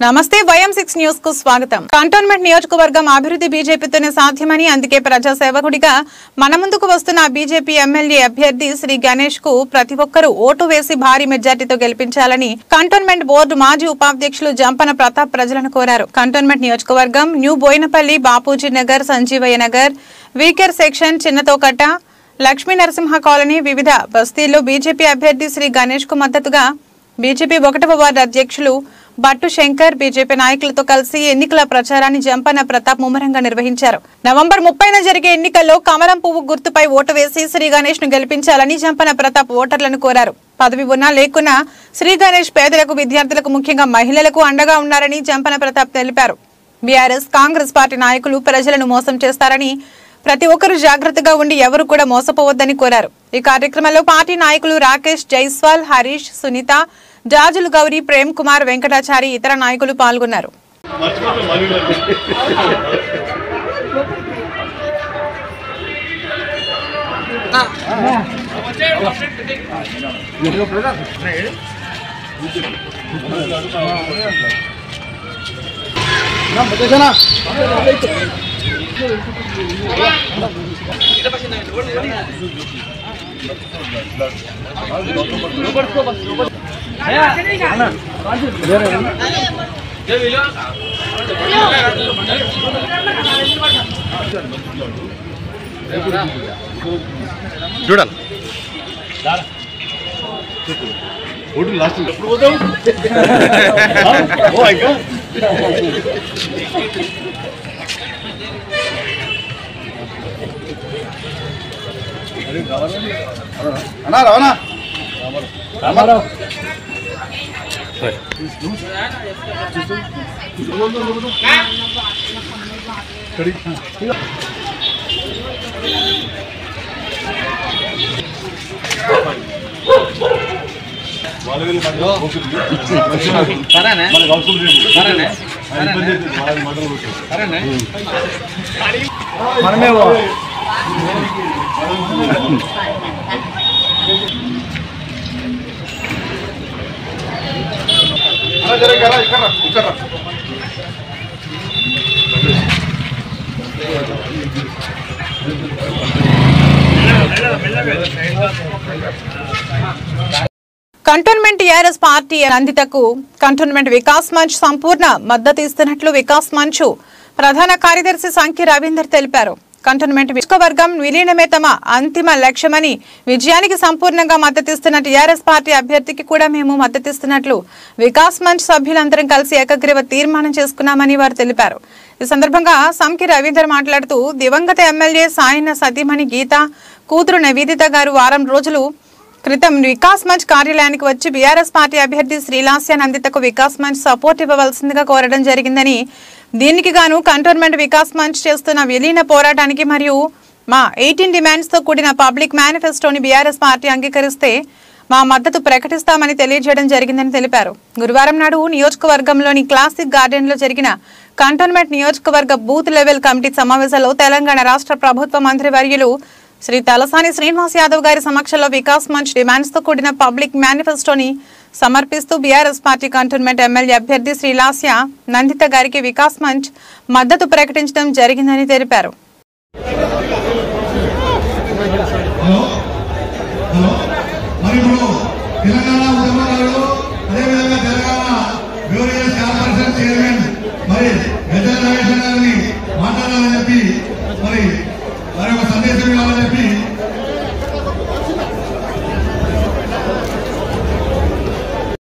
నమస్తే వయం సిక్స్ న్యూస్కు స్వాగతం. కంటోన్మెంట్ నియోజకవర్గం అభివృద్ధి బీజేపీతోనే సాధ్యమని అందుకే ప్రజాసేవకుడిగా మన ముందుకు వస్తున్న బీజేపీ ఎమ్మెల్యే అభ్యర్థి శ్రీ గణేష్కు ప్రతి ఒక్కరూ ఓటు వేసి భారీ మెజార్టీతో గెలిపించాలని కంటోన్మెంట్ బోర్డు మాజీ ఉపాధ్యక్షులు జంపన ప్రతాప్ ప్రజలను కోరారు. కంటోన్మెంట్ నియోజకవర్గం new Boinapally Bapuji Nagar Sanjeevaiah Nagar weaker section Chinnathokatta Lakshmi Narasimha colony వివిధ బస్తీల్లో బీజేపీ అభ్యర్థి శ్రీ గణేష్కు మద్దతుగా బీజేపీ ఒకటవ వార్డు అధ్యక్షులు బట్టు శంకర్ బీజేపీ నాయకులతో కలిసి ఎన్నికల ప్రచారాన్ని జంపన ప్రతాప్ ముమ్మరంగా నిర్వహించారు. నవంబర్ ముప్పైన జరిగే ఎన్నికల్లో కమలం పువ్వు గుర్తుపై ఓటు వేసి శ్రీ గణేష్ను గెలిపించాలని జంపన ప్రతాప్ ఓటర్లను కోరారు. పదవి ఉన్నా లేకున్నా శ్రీ గణేష్ పేదలకు విద్యార్థులకు ముఖ్యంగా మహిళలకు అండగా ఉన్నారని జంపన ప్రతాప్ తెలిపారు. బీఆర్ఎస్ కాంగ్రెస్ పార్టీ నాయకులు ప్రజలను మోసం చేస్తారని ప్రతి ఒక్కరూ జాగ్రత్తగా ఉండి ఎవరు కూడా మోసపోవద్దని కోరారు. ఈ కార్యక్రమంలో పార్టీ నాయకులు రాకేష్ జైస్వాల్ హరీష్ సునీత జాజులు గౌరీ ప్రేమ్ కుమార్ వెంకటాచారి ఇతర నాయకులు పాల్గొన్నారు. చూడాలి ఓటు లాస్ట్ ఎప్పుడు పోతాం ఓ ఇంకా అన్నా రావనా రామారావు మనకు అవసరం లేదు కంటోన్మెంట్ టీఆర్ఎస్ పార్టీ నందితకు కంటోన్మెంట్ వికాస్ మంచ్ సంపూర్ణ మద్దతు ఇస్తున్నట్లు వికాస్ మంచ్ ప్రధాన కార్యదర్శి సంఖ్య రవీందర్ తెలిపారు. కంటోన్మెంట్ నియోజకవర్గం విలీనమే తమ అంతిమ లక్ష్యమని విజయానికి సంపూర్ణంగా మద్దతిస్తున్న టీఆర్ఎస్ పార్టీ అభ్యర్థికి కూడా మేము మద్దతిస్తున్నట్లు వికాస్ మంచ్ సభ్యులందరం కలిసి ఏకగ్రీవ తీర్మానం చేసుకున్నామని వారు తెలిపారు. ఈ సందర్భంగా సంకి రవీందర్ మాట్లాడుతూ దివంగత ఎమ్మెల్యే సాయన సతీమణి గీత కూతురు నివేదిత గారు వారం రోజులు క్రితం వికాస్ మంచ్ కార్యాలయానికి వచ్చి బీఆర్ఎస్ పార్టీ అభ్యర్థి శ్రీలాస్య నందితకు వికాస్ మంచ్ సపోర్ట్ ఇవ్వవలసిందిగా కోరడం జరిగిందని దీనికి గాను కంటోన్మెంట్ వికాస్ మంచ్ చేస్తున్న విలీన పోరాటానికి మరియు మా ఎయిటీన్ డిమాండ్స్తో కూడిన పబ్లిక్ మేనిఫెస్టోని బీఆర్ఎస్ పార్టీ అంగీకరిస్తే మా మద్దతు ప్రకటిస్తామని తెలియజేయడం జరిగిందని తెలిపారు. గురువారం నాడు నియోజకవర్గంలోని క్లాసిక్ గార్డెన్లో జరిగిన కంటోన్మెంట్ నియోజకవర్గ బూత్ లెవెల్ కమిటీ సమావేశంలో తెలంగాణ రాష్ట్ర ప్రభుత్వ మంత్రి వర్యులు శ్రీ తలసాని శ్రీనివాస్ యాదవ్ గారి సమక్షంలో వికాస్ మంచ్ డిమాండ్స్తో కూడిన పబ్లిక్ మేనిఫెస్టోని సమర్పిస్తూ బీఆర్ఎస్ పార్టీ కంటోన్మెంట్ ఎమ్మెల్యే అభ్యర్థి శ్రీలాస్య నందిత గారికి వికాస్ మంచ్ మద్దతు ప్రకటించడం జరిగిందని తెలిపారు. మరి చెప్పి మరి మరి ఒక సందేశం ఇవ్వాలని చెప్పి